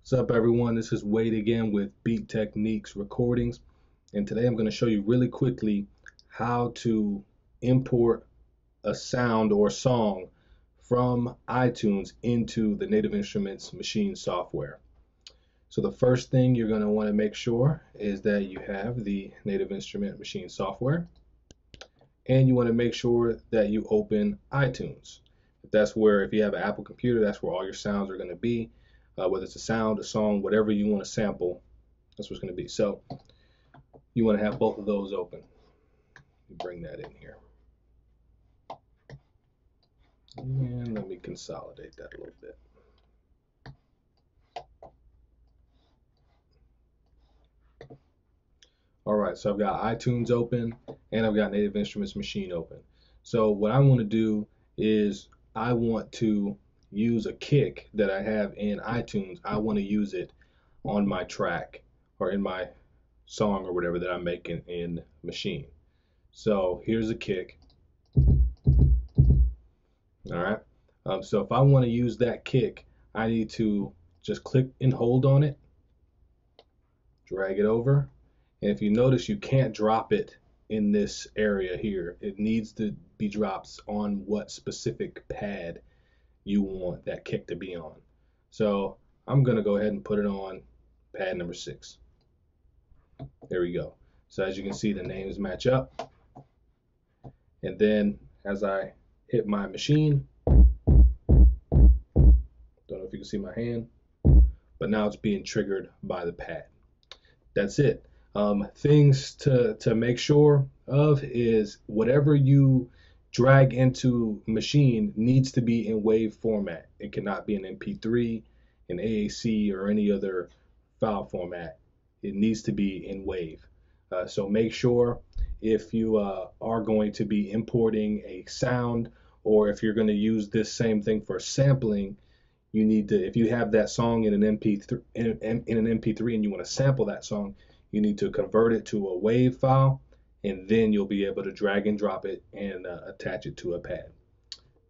What's up everyone? This is Wade again with Beat Techniques Recordings and today I'm going to show you really quickly how to import a sound or song from iTunes into the Native Instruments Maschine software. So the first thing you're going to want to make sure is that you have the Native Instrument Maschine software and you want to make sure that you open iTunes. That's where if you have an Apple computer that's where all your sounds are going to be uh, whether it's a sound, a song, whatever you want to sample, that's what's going to be. So you want to have both of those open. Bring that in here. And let me consolidate that a little bit. All right, so I've got iTunes open and I've got Native Instruments Maschine open. So what I want to do is I want to use a kick that I have in iTunes, I want to use it on my track or in my song or whatever that I'm making in Maschine. So here's a kick. All right. Um, so if I want to use that kick, I need to just click and hold on it, drag it over. And if you notice, you can't drop it in this area here. It needs to be dropped on what specific pad you want that kick to be on. So I'm going to go ahead and put it on pad number six. There we go. So as you can see, the names match up. And then as I hit my Maschine, don't know if you can see my hand, but now it's being triggered by the pad. That's it. Um, things to, to make sure of is whatever you drag into Maschine needs to be in WAV format. It cannot be an MP3, an AAC, or any other file format. It needs to be in WAV. Uh, so make sure if you uh, are going to be importing a sound or if you're going to use this same thing for sampling, you need to, if you have that song in an MP3 in, in an MP3 and you want to sample that song, you need to convert it to a WAV file and then you'll be able to drag and drop it and uh, attach it to a pad.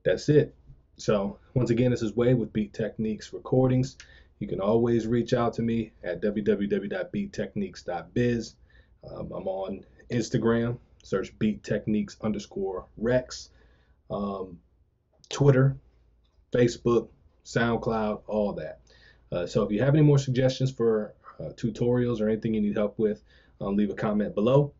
That's it. So once again, this is Wade with Beat Techniques Recordings. You can always reach out to me at www.beattechniques.biz. Um, I'm on Instagram, search Beat Techniques underscore Rex, um, Twitter, Facebook, SoundCloud, all that. Uh, so if you have any more suggestions for uh, tutorials or anything you need help with, um, leave a comment below.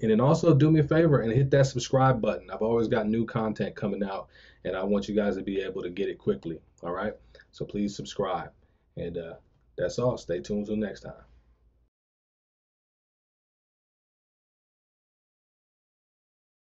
And then also do me a favor and hit that subscribe button. I've always got new content coming out, and I want you guys to be able to get it quickly. All right. So please subscribe. And uh, that's all. Stay tuned until next time.